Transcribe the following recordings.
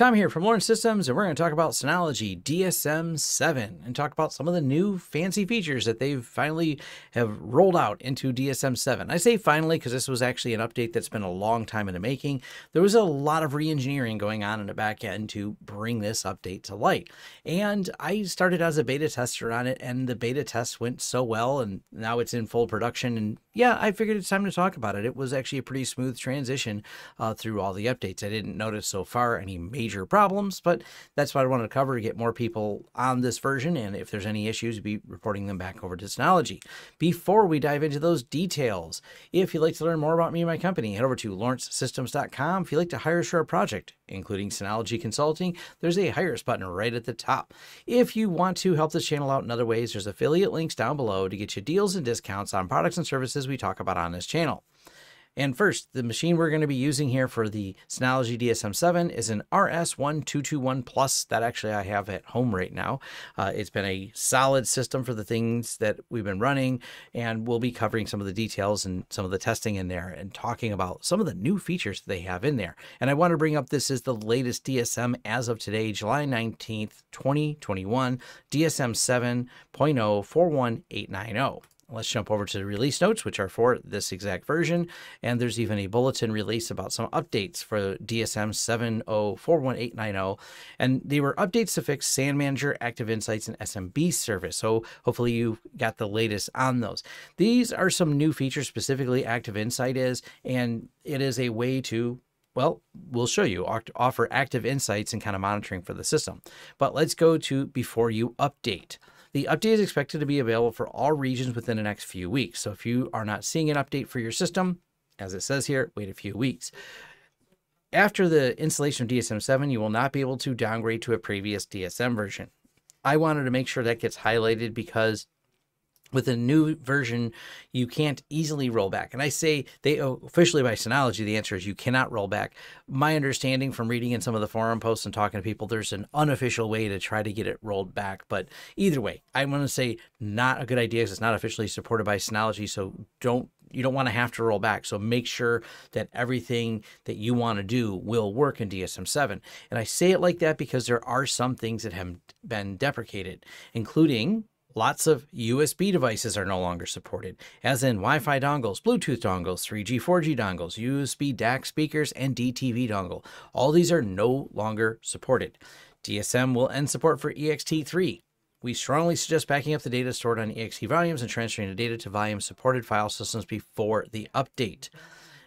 Tom here from Lawrence Systems, and we're going to talk about Synology DSM 7 and talk about some of the new fancy features that they've finally have rolled out into DSM 7. I say finally because this was actually an update that's been a long time in the making. There was a lot of re-engineering going on in the back end to bring this update to light. And I started as a beta tester on it, and the beta test went so well, and now it's in full production. And yeah, I figured it's time to talk about it. It was actually a pretty smooth transition uh, through all the updates. I didn't notice so far any major major problems, but that's what I wanted to cover to get more people on this version. And if there's any issues, be reporting them back over to Synology. Before we dive into those details, if you'd like to learn more about me and my company, head over to lawrencesystems.com. If you'd like to hire us for a project, including Synology Consulting, there's a hire us button right at the top. If you want to help this channel out in other ways, there's affiliate links down below to get you deals and discounts on products and services we talk about on this channel. And first, the machine we're going to be using here for the Synology DSM-7 is an RS1221 Plus that actually I have at home right now. Uh, it's been a solid system for the things that we've been running, and we'll be covering some of the details and some of the testing in there and talking about some of the new features they have in there. And I want to bring up this is the latest DSM as of today, July 19th, 2021, DSM 7.0 41890. Let's jump over to the release notes, which are for this exact version. And there's even a bulletin release about some updates for DSM 7041890. And they were updates to fix SAN Manager, Active Insights, and SMB service. So hopefully you got the latest on those. These are some new features, specifically Active Insight is, and it is a way to well, we'll show you offer active insights and kind of monitoring for the system. But let's go to before you update. The update is expected to be available for all regions within the next few weeks. So if you are not seeing an update for your system, as it says here, wait a few weeks. After the installation of DSM-7, you will not be able to downgrade to a previous DSM version. I wanted to make sure that gets highlighted because with a new version, you can't easily roll back. And I say they oh, officially by Synology, the answer is you cannot roll back. My understanding from reading in some of the forum posts and talking to people, there's an unofficial way to try to get it rolled back. But either way, I want to say not a good idea because it's not officially supported by Synology. So don't you don't want to have to roll back. So make sure that everything that you want to do will work in DSM-7. And I say it like that because there are some things that have been deprecated, including Lots of USB devices are no longer supported, as in Wi Fi dongles, Bluetooth dongles, 3G, 4G dongles, USB DAC speakers, and DTV dongle. All these are no longer supported. DSM will end support for EXT3. We strongly suggest backing up the data stored on EXT volumes and transferring the data to volume supported file systems before the update.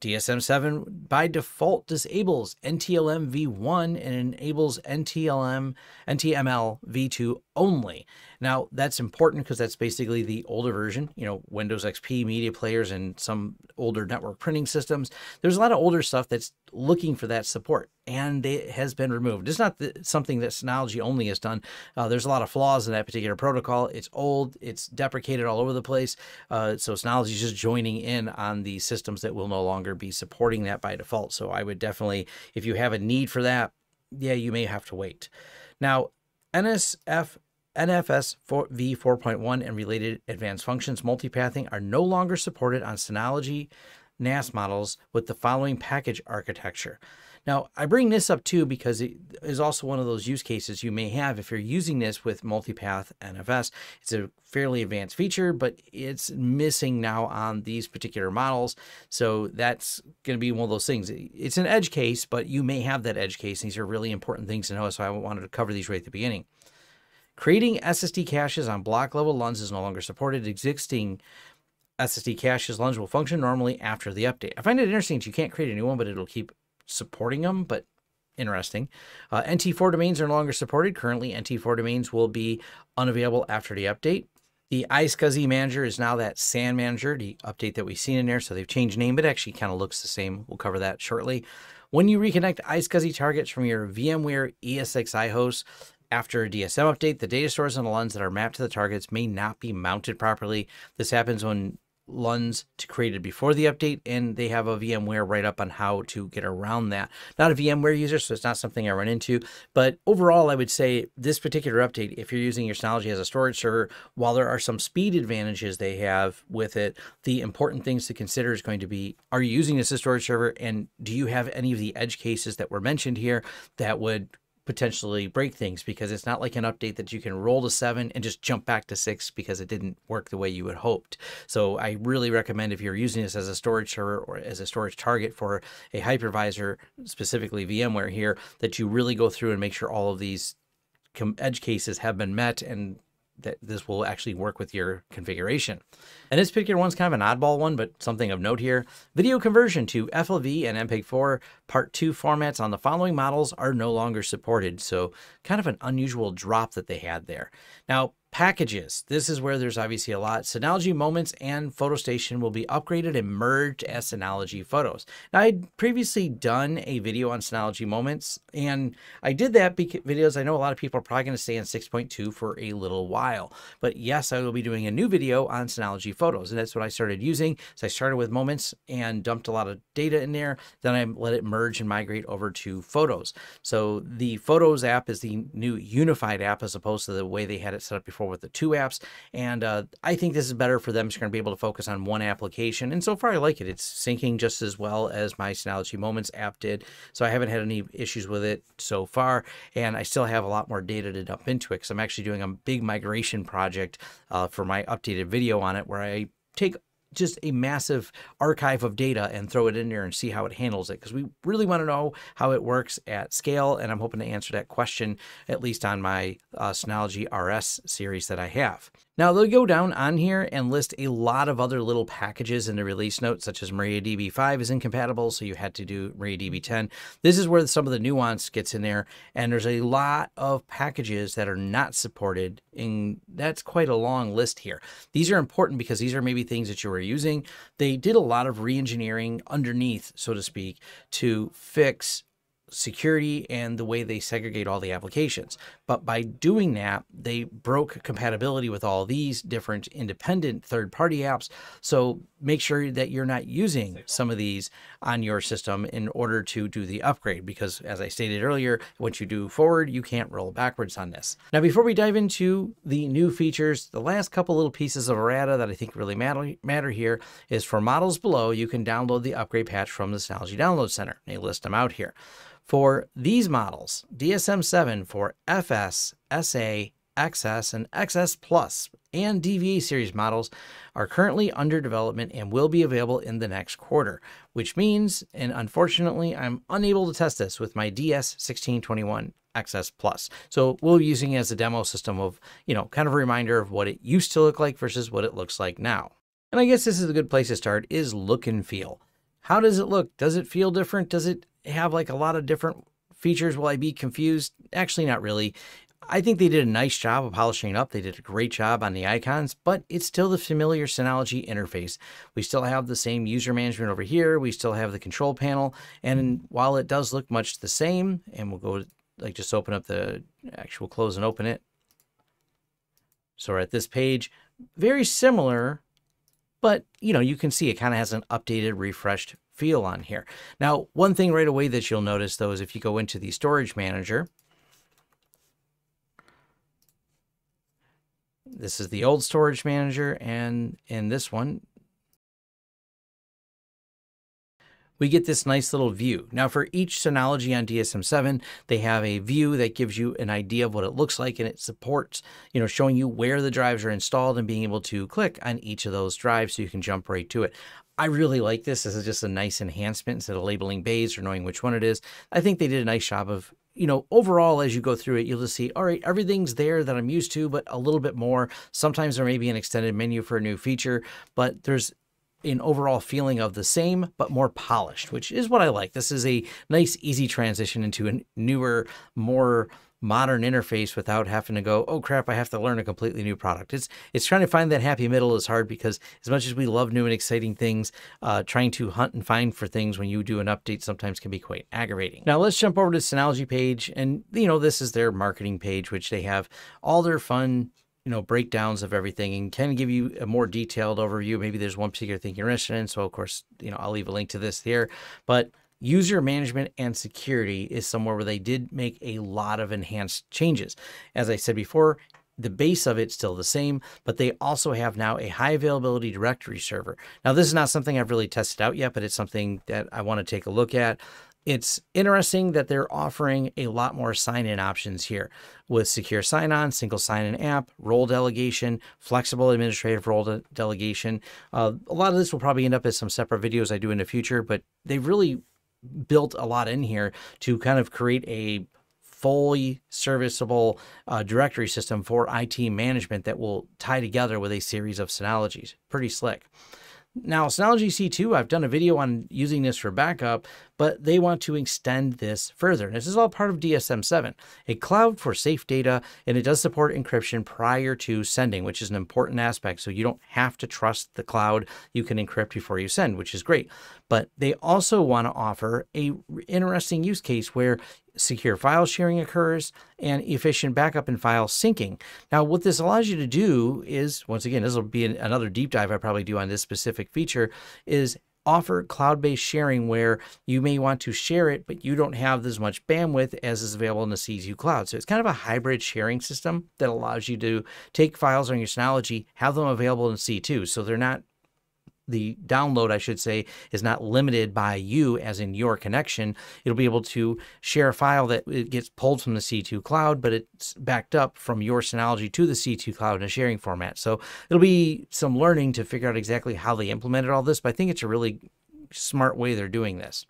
DSM-7 by default disables NTLM v1 and enables NTLM NTML v2 only. Now, that's important because that's basically the older version, you know, Windows XP media players and some older network printing systems. There's a lot of older stuff that's looking for that support and it has been removed. It's not the, something that Synology only has done. Uh, there's a lot of flaws in that particular protocol. It's old, it's deprecated all over the place. Uh, so Synology is just joining in on the systems that will no longer be supporting that by default. So I would definitely, if you have a need for that, yeah, you may have to wait. Now, NSF NFS v4.1 and related advanced functions multipathing are no longer supported on Synology NAS models with the following package architecture. Now, I bring this up too because it is also one of those use cases you may have if you're using this with multipath NFS. It's a fairly advanced feature, but it's missing now on these particular models. So that's going to be one of those things. It's an edge case, but you may have that edge case. These are really important things to know. So I wanted to cover these right at the beginning. Creating SSD caches on block level LUNs is no longer supported. Existing SSD caches LUNs will function normally after the update. I find it interesting that you can't create a new one, but it'll keep supporting them, but interesting. Uh, NT4 domains are no longer supported. Currently, NT4 domains will be unavailable after the update. The iSCSI manager is now that SAN manager, the update that we've seen in there. So they've changed name, but actually kind of looks the same. We'll cover that shortly. When you reconnect iSCSI targets from your VMware ESXi host, after a DSM update, the data stores on the LUNs that are mapped to the targets may not be mounted properly. This happens when LUNs to created before the update, and they have a VMware write up on how to get around that. Not a VMware user, so it's not something I run into. But overall, I would say this particular update, if you're using your Synology as a storage server, while there are some speed advantages they have with it, the important things to consider is going to be are you using this as a storage server, and do you have any of the edge cases that were mentioned here that would potentially break things because it's not like an update that you can roll to seven and just jump back to six because it didn't work the way you had hoped. So I really recommend if you're using this as a storage server or as a storage target for a hypervisor, specifically VMware here, that you really go through and make sure all of these edge cases have been met and that this will actually work with your configuration. And this particular one's kind of an oddball one, but something of note here. Video conversion to FLV and MPEG-4 Part 2 formats on the following models are no longer supported, so kind of an unusual drop that they had there. Now, Packages. This is where there's obviously a lot. Synology Moments and PhotoStation will be upgraded and merged as Synology Photos. Now, I'd previously done a video on Synology Moments, and I did that because videos I know a lot of people are probably going to stay in 6.2 for a little while. But yes, I will be doing a new video on Synology Photos, and that's what I started using. So I started with Moments and dumped a lot of data in there. Then I let it merge and migrate over to Photos. So the Photos app is the new unified app as opposed to the way they had it set up before with the two apps. And uh, I think this is better for them. Just going to be able to focus on one application. And so far, I like it. It's syncing just as well as my Synology Moments app did. So I haven't had any issues with it so far. And I still have a lot more data to dump into it because I'm actually doing a big migration project uh, for my updated video on it where I take just a massive archive of data and throw it in there and see how it handles it because we really want to know how it works at scale and I'm hoping to answer that question at least on my uh, Synology RS series that I have. Now they'll go down on here and list a lot of other little packages in the release notes, such as MariaDB 5 is incompatible, so you had to do MariaDB 10. This is where some of the nuance gets in there, and there's a lot of packages that are not supported, and that's quite a long list here. These are important because these are maybe things that you were using. They did a lot of re-engineering underneath, so to speak, to fix security and the way they segregate all the applications. But by doing that, they broke compatibility with all these different independent third party apps. So make sure that you're not using some of these on your system in order to do the upgrade. Because as I stated earlier, once you do forward, you can't roll backwards on this. Now, before we dive into the new features, the last couple little pieces of errata that I think really matter, matter here is for models below, you can download the upgrade patch from the Synology Download Center. They list them out here. For these models, DSM-7 for FS, SA, XS, and XS Plus and DVA series models are currently under development and will be available in the next quarter, which means, and unfortunately, I'm unable to test this with my DS1621 XS Plus. So we'll be using it as a demo system of, you know, kind of a reminder of what it used to look like versus what it looks like now. And I guess this is a good place to start is look and feel. How does it look? Does it feel different? Does it have like a lot of different features? Will I be confused? Actually, not really. I think they did a nice job of polishing it up. They did a great job on the icons, but it's still the familiar Synology interface. We still have the same user management over here. We still have the control panel. And while it does look much the same, and we'll go like just open up the actual close and open it. So we're at this page, very similar, but you know, you can see it kind of has an updated, refreshed feel on here. Now, one thing right away that you'll notice though is if you go into the storage manager, this is the old storage manager and in this one, we get this nice little view. Now for each Synology on DSM-7, they have a view that gives you an idea of what it looks like and it supports, you know, showing you where the drives are installed and being able to click on each of those drives so you can jump right to it. I really like this. This is just a nice enhancement instead of labeling bays or knowing which one it is. I think they did a nice job of, you know, overall, as you go through it, you'll just see, all right, everything's there that I'm used to, but a little bit more. Sometimes there may be an extended menu for a new feature, but there's an overall feeling of the same, but more polished, which is what I like. This is a nice, easy transition into a newer, more modern interface without having to go, oh crap, I have to learn a completely new product. It's it's trying to find that happy middle is hard because as much as we love new and exciting things, uh, trying to hunt and find for things when you do an update sometimes can be quite aggravating. Now let's jump over to Synology page, and you know this is their marketing page, which they have all their fun you know breakdowns of everything and can give you a more detailed overview. Maybe there's one particular thing you're interested in, so of course you know I'll leave a link to this here. But user management and security is somewhere where they did make a lot of enhanced changes. As I said before, the base of it's still the same, but they also have now a high availability directory server. Now, this is not something I've really tested out yet, but it's something that I want to take a look at. It's interesting that they're offering a lot more sign in options here with secure sign on, single sign in app, role delegation, flexible administrative role de- delegation. Uh, a lot of this will probably end up as some separate videos I do in the future, but they've really built a lot in here to kind of create a fully serviceable uh, directory system for IT management that will tie together with a series of Synologies. Pretty slick. Now, Synology C2, I've done a video on using this for backup, but they want to extend this further. And this is all part of DSM-7, a cloud for safe data, and it does support encryption prior to sending, which is an important aspect. So you don't have to trust the cloud. You can encrypt before you send, which is great. But they also want to offer a interesting use case where secure file sharing occurs and efficient backup and file syncing. Now, what this allows you to do is, once again, this will be an, another deep dive I probably do on this specific feature, is offer cloud-based sharing where you may want to share it, but you don't have as much bandwidth as is available in the C2 cloud. So it's kind of a hybrid sharing system that allows you to take files on your Synology, have them available in C2. So they're not the download, I should say, is not limited by you, as in your connection. It'll be able to share a file that it gets pulled from the C2 cloud, but it's backed up from your Synology to the C2 cloud in a sharing format. So it'll be some learning to figure out exactly how they implemented all this, but I think it's a really smart way they're doing this.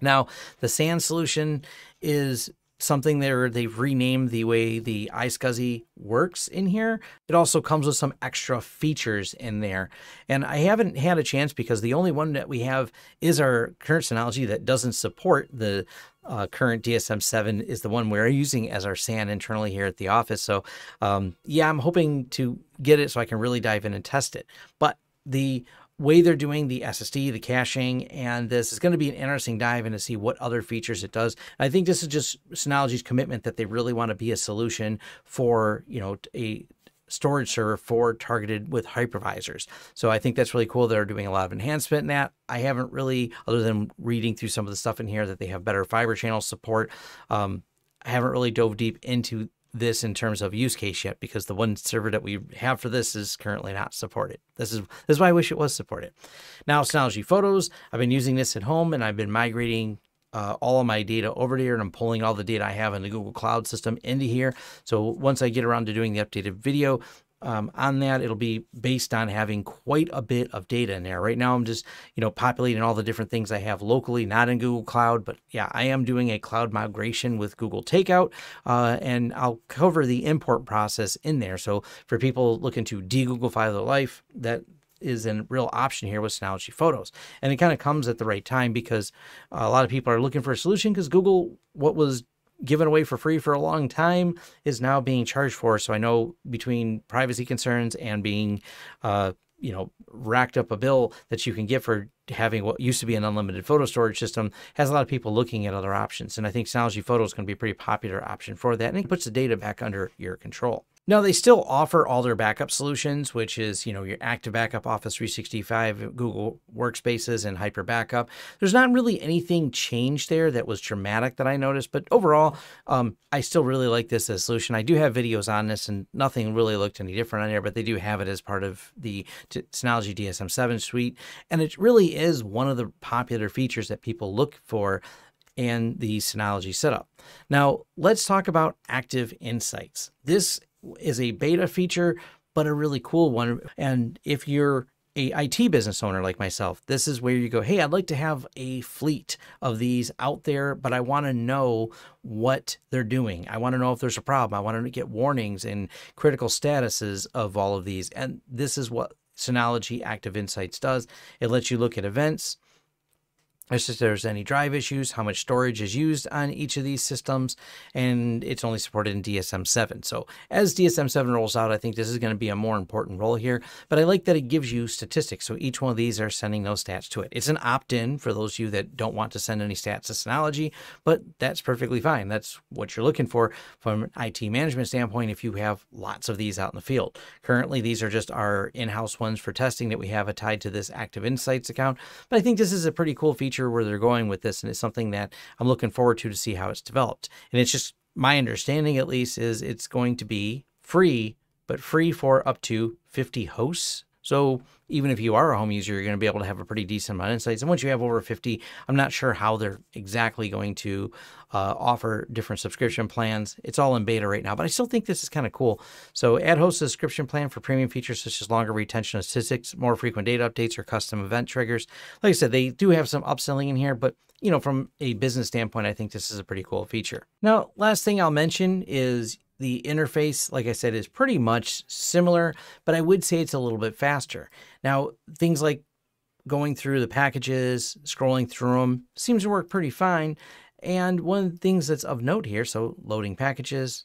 Now, the SAN solution is something there they've renamed the way the iSCSI works in here. It also comes with some extra features in there. And I haven't had a chance because the only one that we have is our current Synology that doesn't support the uh, current DSM-7 is the one we're using as our SAN internally here at the office. So um, yeah, I'm hoping to get it so I can really dive in and test it. But the way they're doing the SSD, the caching, and this is going to be an interesting dive in to see what other features it does. I think this is just Synology's commitment that they really want to be a solution for, you know, a storage server for targeted with hypervisors. So I think that's really cool. They're doing a lot of enhancement in that. I haven't really, other than reading through some of the stuff in here, that they have better fiber channel support. Um, I haven't really dove deep into this in terms of use case yet because the one server that we have for this is currently not supported. This is this is why I wish it was supported. Now, Synology Photos, I've been using this at home and I've been migrating uh, all of my data over to here and I'm pulling all the data I have in the Google Cloud system into here. So once I get around to doing the updated video, um, on that. It'll be based on having quite a bit of data in there. Right now, I'm just, you know, populating all the different things I have locally, not in Google Cloud, but yeah, I am doing a cloud migration with Google Takeout, uh, and I'll cover the import process in there. So for people looking to de-Googlefy their life, that is a real option here with Synology Photos. And it kind of comes at the right time because a lot of people are looking for a solution because Google, what was given away for free for a long time is now being charged for. So I know between privacy concerns and being, uh, you know, racked up a bill that you can get for having what used to be an unlimited photo storage system has a lot of people looking at other options. And I think Synology Photo is going to be a pretty popular option for that. And it puts the data back under your control. Now they still offer all their backup solutions, which is, you know, your active backup Office 365, Google Workspaces, and Hyper Backup. There's not really anything changed there that was dramatic that I noticed, but overall, um, I still really like this as a solution. I do have videos on this, and nothing really looked any different on there, but they do have it as part of the Synology DSM-7 suite, and it really is one of the popular features that people look for in the Synology setup. Now, let's talk about Active Insights. This is a beta feature, but a really cool one. And if you're a IT business owner like myself, this is where you go, hey, I'd like to have a fleet of these out there, but I want to know what they're doing. I want to know if there's a problem. I want to get warnings and critical statuses of all of these. And this is what Synology Active Insights does. It lets you look at events, if there's any drive issues, how much storage is used on each of these systems, and it's only supported in DSM-7. So as DSM-7 rolls out, I think this is going to be a more important role here, but I like that it gives you statistics. So each one of these are sending those stats to it. It's an opt-in for those of you that don't want to send any stats to Synology, but that's perfectly fine. That's what you're looking for from an IT management standpoint if you have lots of these out in the field. Currently, these are just our in-house ones for testing that we have tied to this Active Insights account, but I think this is a pretty cool feature sure where they're going with this, and it's something that I'm looking forward to to see how it's developed. And it's just my understanding, at least, is it's going to be free, but free for up to 50 hosts. So even if you are a home user, you're going to be able to have a pretty decent amount of insights. And once you have over 50, I'm not sure how they're exactly going to uh, offer different subscription plans. It's all in beta right now, but I still think this is kind of cool. So add host subscription plan for premium features such as longer retention of statistics, more frequent data updates, or custom event triggers. Like I said, they do have some upselling in here, but you know, from a business standpoint, I think this is a pretty cool feature. Now, last thing I'll mention is the interface, like I said, is pretty much similar, but I would say it's a little bit faster. Now, things like going through the packages, scrolling through them, seems to work pretty fine. And one of the things that's of note here, so loading packages,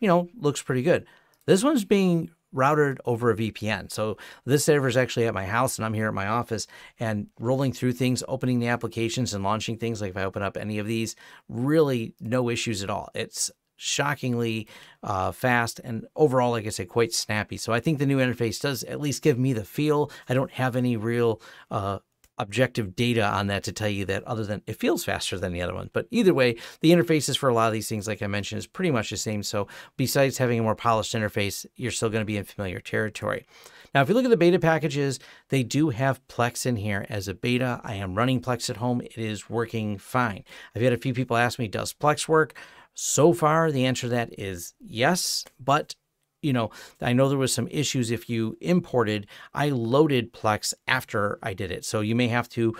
you know, looks pretty good. This one's being routed over a VPN. So this server is actually at my house and I'm here at my office and rolling through things, opening the applications and launching things. Like if I open up any of these, really no issues at all. It's shockingly uh, fast and overall, like I said, quite snappy. So I think the new interface does at least give me the feel. I don't have any real uh, objective data on that to tell you that other than it feels faster than the other one. But either way, the interfaces for a lot of these things, like I mentioned, is pretty much the same. So besides having a more polished interface, you're still going to be in familiar territory. Now, if you look at the beta packages, they do have Plex in here as a beta. I am running Plex at home. It is working fine. I've had a few people ask me, does Plex work? So far, the answer to that is yes, but you know, I know there was some issues if you imported. I loaded Plex after I did it. So you may have to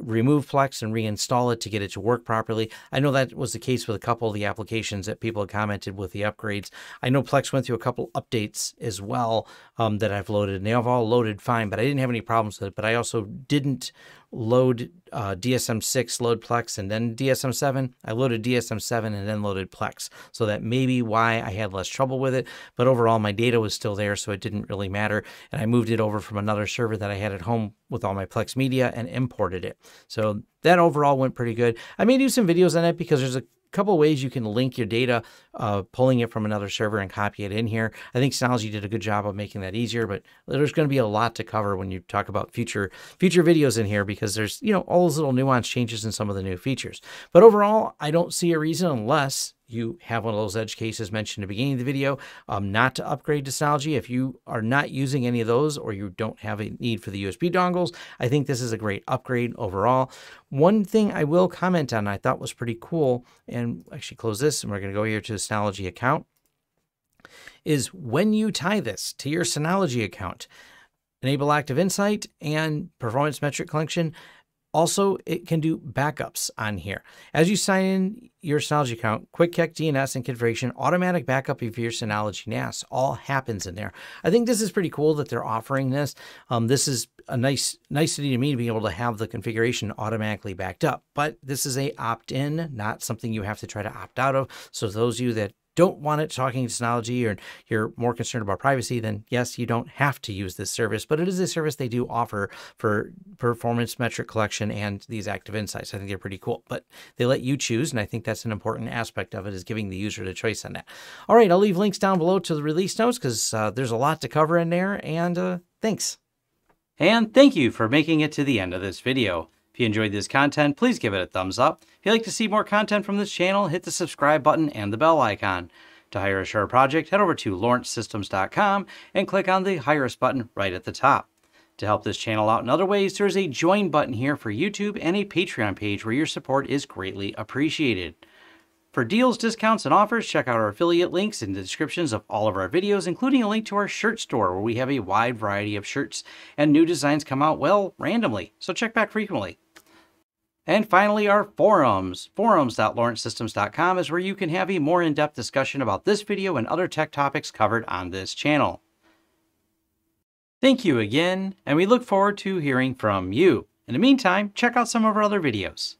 remove Plex and reinstall it to get it to work properly. I know that was the case with a couple of the applications that people had commented with the upgrades. I know Plex went through a couple updates as well um, that I've loaded, and they have all loaded fine, but I didn't have any problems with it. But I also didn't load uh, DSM6, load Plex, and then DSM7. I loaded DSM7 and then loaded Plex. So that may be why I had less trouble with it. But overall, my data was still there, so it didn't really matter. And I moved it over from another server that I had at home with all my Plex media and imported it. So that overall went pretty good. I may do some videos on it because there's a couple ways you can link your data, uh, pulling it from another server and copy it in here. I think Synology did a good job of making that easier, but there's going to be a lot to cover when you talk about future future videos in here because there's you know all those little nuance changes in some of the new features. But overall, I don't see a reason unless you have one of those edge cases mentioned at the beginning of the video, um, not to upgrade to Synology. If you are not using any of those or you don't have a need for the USB dongles, I think this is a great upgrade overall. One thing I will comment on I thought was pretty cool, and actually close this, and we're going to go here to the Synology account, is when you tie this to your Synology account, enable Active Insight and Performance Metric Collection, also, it can do backups on here. As you sign in your Synology account, Quick Check DNS and configuration, automatic backup of your Synology NAS, all happens in there. I think this is pretty cool that they're offering this. Um, this is a nice nicety to me to be able to have the configuration automatically backed up. But this is a opt-in, not something you have to try to opt out of. So those of you that don't want it talking to Synology or you're more concerned about privacy, then yes, you don't have to use this service, but it is a service they do offer for performance metric collection and these active insights. I think they're pretty cool, but they let you choose. And I think that's an important aspect of it is giving the user the choice on that. All right, I'll leave links down below to the release notes because uh, there's a lot to cover in there. And uh, thanks. And thank you for making it to the end of this video. If you enjoyed this content, please give it a thumbs up. If you'd like to see more content from this channel, hit the subscribe button and the bell icon. To hire a Sure project, head over to lawrencesystems.com and click on the Hire Us button right at the top. To help this channel out in other ways, there's a Join button here for YouTube and a Patreon page where your support is greatly appreciated. For deals, discounts, and offers, check out our affiliate links in the descriptions of all of our videos, including a link to our shirt store where we have a wide variety of shirts and new designs come out, well, randomly, so check back frequently. And finally, our forums. Forums.lawrencesystems.com is where you can have a more in-depth discussion about this video and other tech topics covered on this channel. Thank you again, and we look forward to hearing from you. In the meantime, check out some of our other videos.